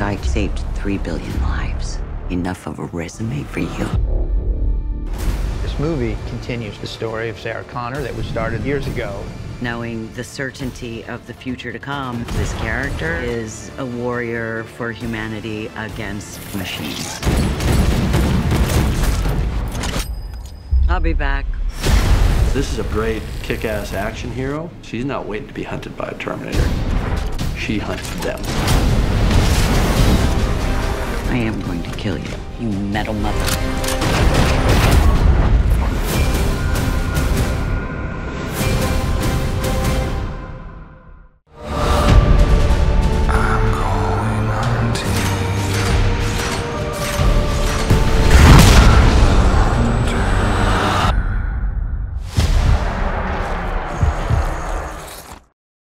I saved three billion lives. Enough of a resume for you. This movie continues the story of Sarah Connor that was started years ago. Knowing the certainty of the future to come, this character is a warrior for humanity against machines. I'll be back. This is a great kick-ass action hero. She's not waiting to be hunted by a Terminator. She hunts them. I am going to kill you, you metal mother.